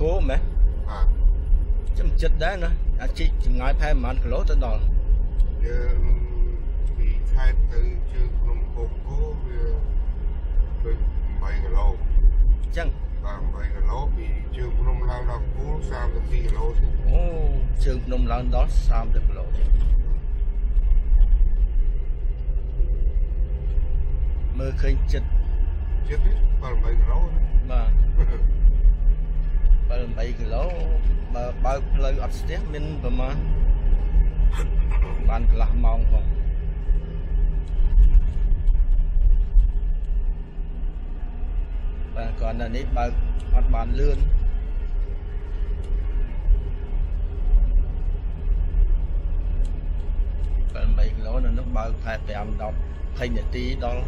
ថាភ្នំបូកគោមែនបាទចាំចិត្តដែរណាអាចជីកចម្ងាយប្រហែលប្រហែលគីឡូទៅដល់យើងពីខេត្តទៅជើងភ្នំបូកគោវាដូច8គីឡូអញ្ចឹងបាទ8គីឡូពីជើងភ្នំឡើងដល់គោល32គីឡូទៀតអូជើងភ្នំឡើងដល់30គីឡូទៀតមើលឃើញចិត្តចិត្តនេះ8គីឡូបាទ 7 8គីឡូបើបើកផ្លូវអត់ស្ទះមានប្រមាណបានកន្លះម៉ោងផងបាទគ្រាន់តែនេះបើកអត់បានលឿន7 8គីឡូនៅនោះបើកតែ5 10 20នាទីដល់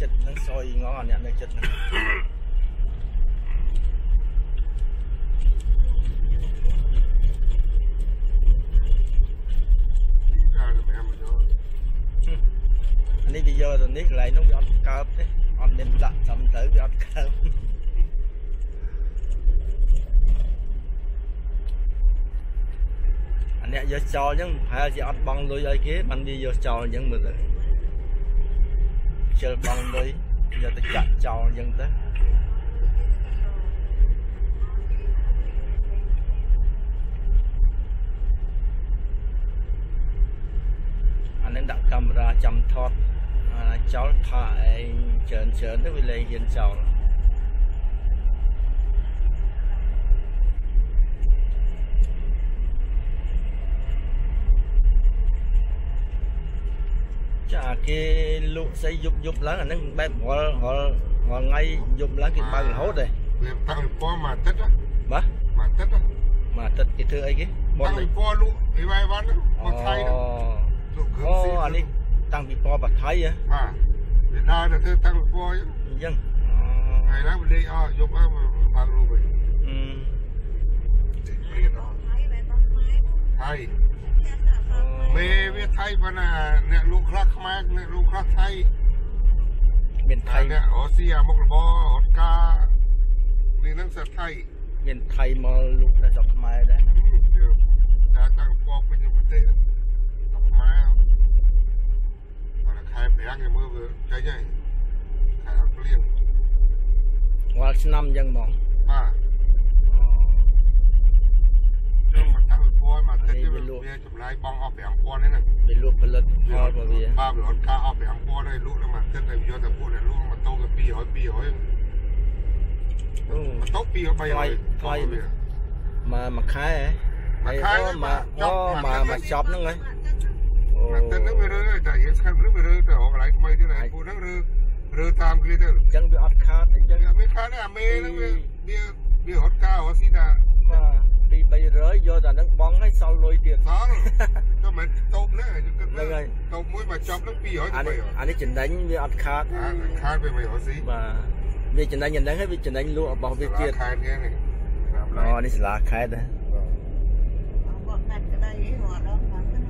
ចិត្តនឹងសយងអអ្នកនៅចិត្តហ្នឹងកាលម្យ៉ាងមកយកអានេះវាយកទៅនេះកន្លែងនោះវាអត់កើបទេអត់មានដាក់ត្រឹមត្រូវវាអត់កើបអានេះយកចោលអញ្ចឹងប្រហែលជាអត់បង់លុយឲ្យគេបានវាយកចោលអញ្ចឹងមើលទៅ ជិលបង់លុយយកទៅចាក់ចោលអញ្ចឹងទៅអានេះដាក់កាមេរ៉ាចាំថតអាចោលថាឯងច្រើនច្រើនទៅវាលែងហ៊ានចោល ចាគេលក់ស្អីយប់យប់ឡើងអាហ្នឹងបែបរាល់រាល់រាល់ថ្ងៃយប់ឡើងគេបើករហូតទេវាតាំងពណ៌មួយអាទិត្យបាទមួយអាទិត្យមួយអាទិត្យគេធ្វើអីគេបតាំនងអីពីពណ៌លក់អីវ៉ៃវ៉ាន់មកថៃហ្នឹងលក់គ្រឿងអូស៊ីអានេះតាំងពីពណ៌បាថៃហ៎បាទវាដើរទៅធ្វើតាំងពីពណ៌អញ្ចឹងអញ្ចឹងអូថ្ងៃណាវាលេងអស់យប់អស់មកបើករូបវិញអឺព្រៀតអស់ហើយបែបបោះខ្មែរថៃគេថាអត់មេវា ថៃប៉ុណ្ណាអ្នកលក់ខ្លះខ្មែរអ្នកលក់ខ្លះថៃមានថៃអ្នកអូស៊ីអាមុខរបរអត់ការនេះហ្នឹងសិតថៃមានថៃមកលុកតែស្រុកខ្មែរដែរតែតាំងពណ៌ពេញប្រទេសខ្មែរបើខែប្រាំងគេមើលវាចេញហើយខែល់ឆ្នាំអញ្ចឹងហ្មងបាទ មកតាំងពណ៌មកទឹកវាចម្លាយបងអស់5000ហ្នឹងណាវាលក់ផលិតផលរបស់វាបាទវាអត់ការអស់5000ហើយលក់ដល់មកទឹកហើយយកតែពួកដែលលក់មកតោទៅ200 200អូមកតោ200 300ថ្លៃថ្លៃវាមកមួយខែហ៎មួយខែអូមកចអូប់មកមកចប់ហ្នឹងហ៎អូមកទឹកហ្នឹងវារើតែយើងស្ខាត់វារើទៅរកកន្លែងថ្មីទៀតហើយពួកហ្នឹងរើរើតាមគ្នាទៅអញ្ចឹងវាអត់ខាតអញ្ចឹងវាមិនខានទេអាមេហ្នឹងវាវាវារត់ការរត់ស៊ីតា បាទពី300យកតែហ្នឹងបងឲ្យសល់លុយទៀតសល់ទៅមិនតូបណាយើងគិតហ្នឹងហើយតូបមួយមកចប់ហ្នឹង200អាទៅនេះ300អានេះចំណេញវាអត់ខាតអាខានវាមិនរត់ស៊ីបាទវាចំណេញយ៉ាងហ្នឹងហើយវាចំណេញលក់របស់វាទៀតខានគេនេះតាមអូឡៃនេះសាលាខេត្តហ៎ Buat kat kedai ni, buat dah makan.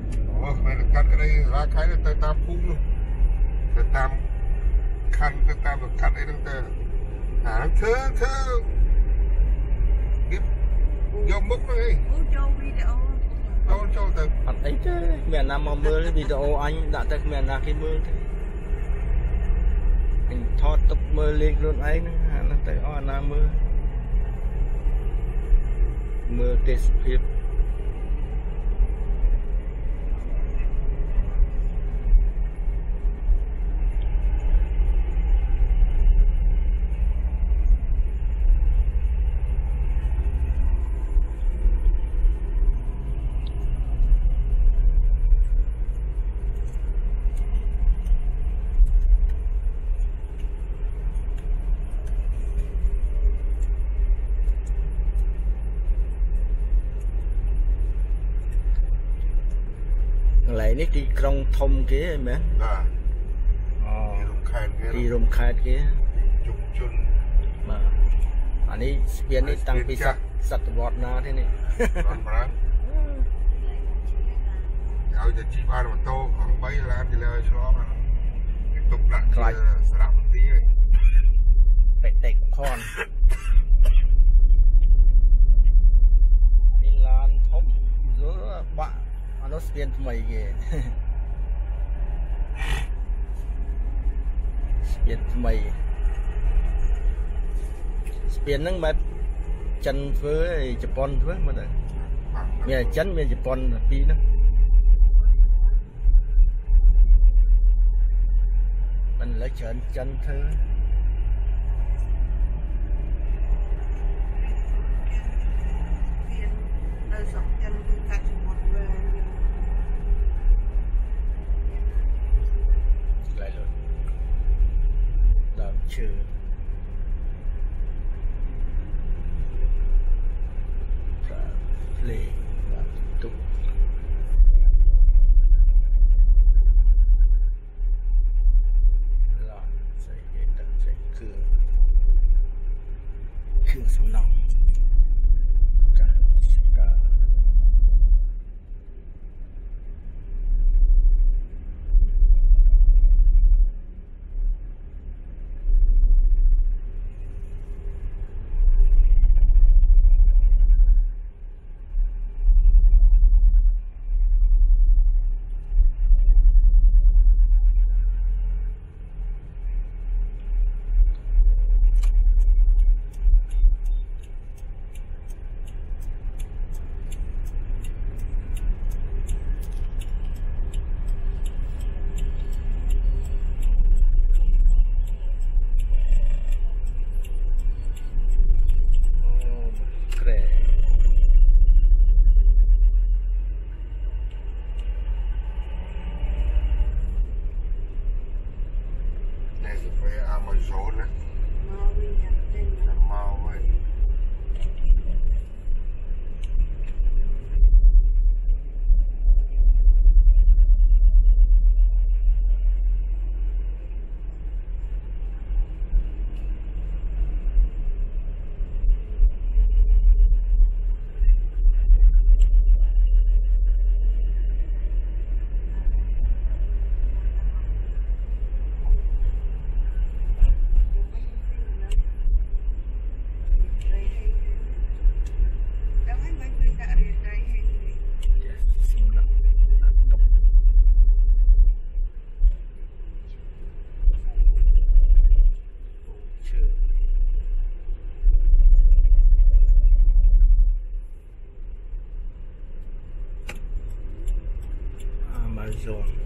អូមិនកាត់ក្តីរាខែទៅតាមភូមិនោះទៅតាមខណ្ឌទៅតាមសង្កាត់អីហ្នឹងទៅអាហ្នឹងធ្វើធ្វើគេ យកមុខហ្នឹងឯង Oh, jauh video. ចូលចូលទៅអត់អីទេមានអាណាមកមើលវីដេអូអញដាក់ទៅគ្មានអាណាគេមើលទេអញថតទុកមើលលេងខ្លួនឯងហ្នឹងអាហ្នឹងទៅអស់អាណាមើលមើលទេសភាពក ន្លែងនេះទីក្រុងធំគេហ៎មែនបាទអូទីរំខានគេទីរំខេតគេជុំជន់បាទអានេះស្ពាននេះតាំងពីសតសតវត្សណាទេនេះរំប្រាំឲ្យតែជីបានម៉ូតូកង់3ឡានទីលើឲ្យឆ្លងអាហ្នឹងគេទុកដាក់ជាសារៈមន្ទីរឯងបេតិកភណ្ឌនេះឡានធំយល់បាក់ អានោះស្ពានថ្មីគេស្ពានថ្មីស្ពានហ្នឹងបែបចិនធ្វើហើយជប៉ុនធ្វើមើលទៅបាទមានចិនមានជប៉ុនពីរហ្នឹងមិនលើច្រើនចិនធ្វើ Tiền đời sống chân đi cắt một picture. Play. ខ្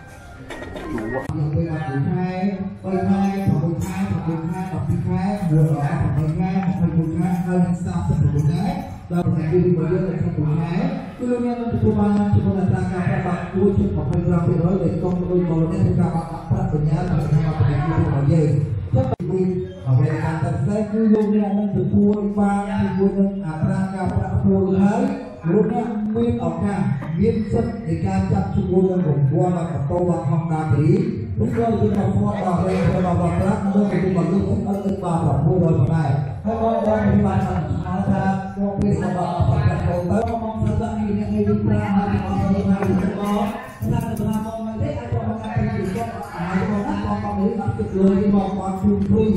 កទៅហូរយើងទៅដល់ខែ3ខែ6ខែ7ខែ10ខែ12ខែ1ខែ8ខែ24ខែហើយ39ខែដល់ថ្ងៃទី1យើងនៅក្នុងខែគឺមានទទួលបានចំនួនអត្រាការប្រាក់គួរជិត25%ដែលកំពុងបរិយាកាសការបាក់ប្រាក់បញ្ញាដល់ថ្ងៃប្រតិកម្មរបស់យើងចាប់ពីអ្វីដែលតាមតែគឺលោកអ្នកនឹងទទួលបានជាមួយនឹងអត្រាការប្រាក់ខ្លួនហើយលោកអ្នក មានឱកាសមានសិទ្ធិในការចាប់ជាមួយនឹងរង្វាន់របស់តោរបស់ Honda ព្រីព្រោះគាត់គឺមកស្គាល់ដល់រេរបស់បាប្រាក់នៅពីមកលោកអត់ទៅបាន600ប៉ុណ្ណេះហើយបងបងមានបានស្គាល់ថាគាត់ពីរបស់បាប្រាក់ទៅទៅមកស្ដាប់នេះនេះនេះប្រាក់ហើយមកទៅមកទៅមកស្ដាប់ទៅមកមក បងនេះអត់ទៅលុយមកគាត់ជូនព្រី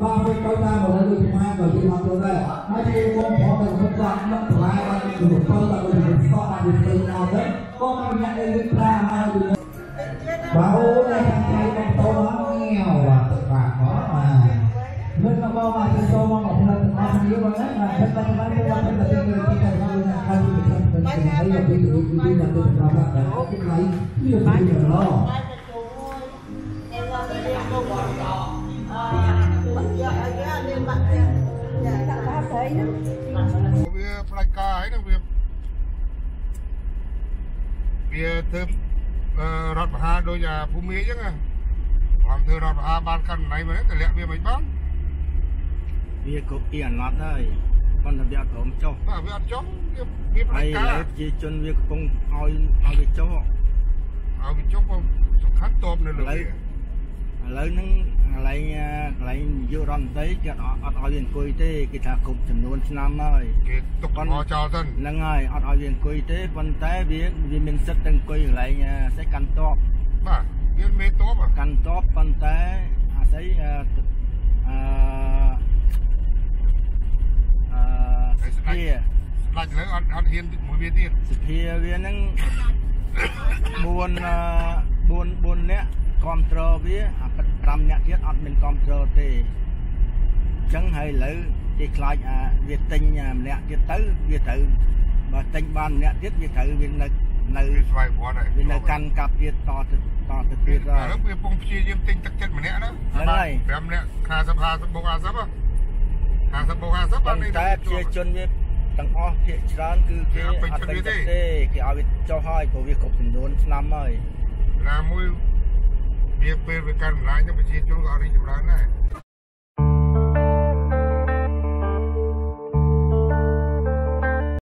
បាទទៅទៅតាមមកលើខ្មែរក៏យល់មកទៅដែរហើយទីបងបងទៅគាត់មកថ្លៃបានទៅទៅដល់ទៅសោះបានទៅដល់ទៅក៏មកញ៉ាំអីប្រាក់ហើយ bà ô đây thằng trai con tô nó nghèo à tự bạc có mà nên nó bao mà tôi tô mà một lần nó không biết bao hết mà thật ra nó nói qua thật là tôi người chỉ cần tôi là hai mươi phần trăm mình thấy là bây giờ tôi là tôi làm ra là cái này như là bây giờ nó យក វាផ្លាច់ការហើយនឹងវាវាធ្វើអឺរដ្ឋបហាដូចអាភូមិអញ្ចឹងបងធ្វើរដ្ឋបហាបានកាន់ណៃមកនេះតម្លាក់វាមិនបានវាគ្រប់ពីអាណត្តិហើយប៉ុន្តែវាអត់ព្រមចុះបាទវាអត់ចុះវាវាផ្ហើលាយច់ឥការឡូវប្រជាជនវាកំពុងឲ្យឲ្យវាចុះឲ្យវាចុះក៏សំខាន់តបនៅលើវា ឥឡូវហ្នឹងកន្លែងកន្លែងនាយករដ្ឋមន្ត្រីគេអត់អត់ឲ្យវាអង្គុយទេគេថាគ្រប់ចំនួនឆ្នាំហើយគេទុកកំហចោលទៅហ្នឹងហើយអត់ឲ្យវាអង្គុយទេប៉ុន្តែវាវាមានសិទ្ធិទៅអង្គុយកន្លែងស្អីកាន់តបបាទវាមេតបកាន់តបប៉ុន្តែអាស្អីអឺអឺអឺសភាស្ដាច់លើអត់អត់ហ៊ានមួយវាទៀតសភាវាហ្នឹង4 4 4នាក់គ្រប់គ្រងវាអា 5នាក់ទៀតអត់មានគ្រប់គ្រងទេអញ្ចឹងហើយឥឡូវគេខ្លាចអាវាទិញម្នាក់ទៀតទៅវាត្រូវបើទិញបានម្នាក់ទៀតវាត្រូវវានៅនៅវាស្វ័យប្រវត្តិហើយវានៅកាន់កាប់ទៀតតទៅតទៅទៀតឥហើយឡូវវាពងព្យាយាមទិញទឹកចិត្តម្នាក់ណាហ្នឹងហើយ5នាក់50 50បូក50 50បូក50បាប៉ុនន្តែប្រជាជនវាទាំងអស់ភាគច្រើនគឺគេគេអអត់ពេញត់ពេញចិត្តចិត្តទេទេគេឲ្យវាចុះហើយព្រោះវាគ្រប់ចំនួនឆ្នាំហើយណាមួយ វាពេលវាកាន់ម្លាយទៅប្រជាជនក៏អត់រីកចម្រើនដែរ